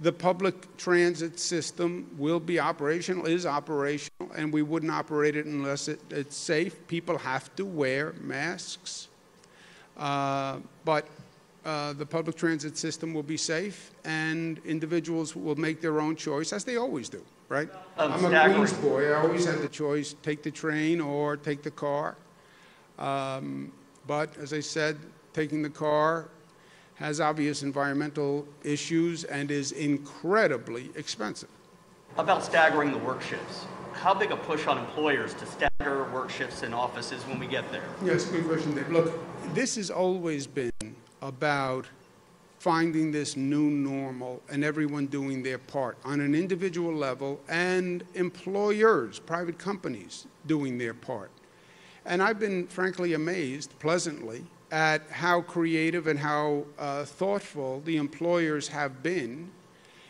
The public transit system will be operational, is operational, and we wouldn't operate it unless it, it's safe. People have to wear masks. Uh, but uh, the public transit system will be safe, and individuals will make their own choice, as they always do, right? Um, I'm a. Queens boy. I always had the choice: take the train or take the car. Um, but as I said, taking the car has obvious environmental issues and is incredibly expensive. About staggering the work shifts. How big a push on employers to stagger work shifts in offices when we get there? Yes, good question, Dave. Look, this has always been about finding this new normal and everyone doing their part on an individual level and employers, private companies doing their part. And I've been frankly amazed, pleasantly, at how creative and how uh, thoughtful the employers have been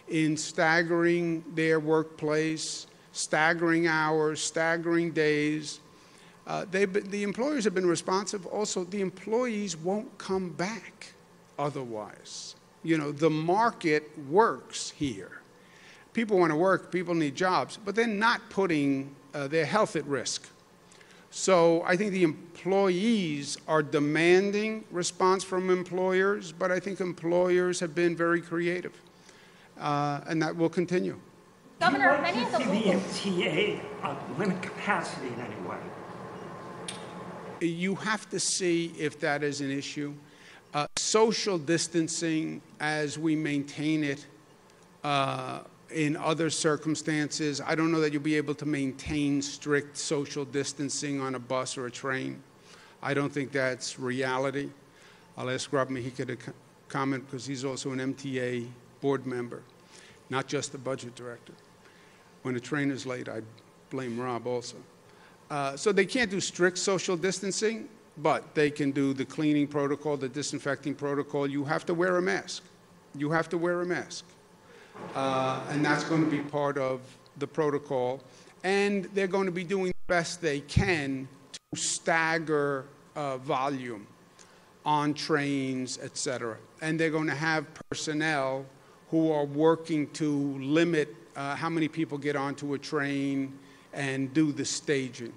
in staggering their workplace, staggering hours, staggering days. Uh, been, the employers have been responsive. Also, the employees won't come back otherwise. You know, the market works here. People want to work, people need jobs, but they're not putting uh, their health at risk. So I think the employees are demanding response from employers, but I think employers have been very creative, uh, and that will continue. Governor, Do many of the like to local see the MTA uh, limit capacity in any way? You have to see if that is an issue. Uh, social distancing, as we maintain it uh, in other circumstances, I don't know that you'll be able to maintain strict social distancing on a bus or a train. I don't think that's reality. I'll ask Rob Mujica to co- comment because he's also an MTA board member, not just the budget director. When a train is late, I blame Rob also. Uh, so they can't do strict social distancing, but they can do the cleaning protocol, the disinfecting protocol. You have to wear a mask. You have to wear a mask. Uh, and that's going to be part of the protocol. And they're going to be doing the best they can to stagger uh, volume on trains, et cetera. And they're going to have personnel who are working to limit uh, how many people get onto a train and do the staging.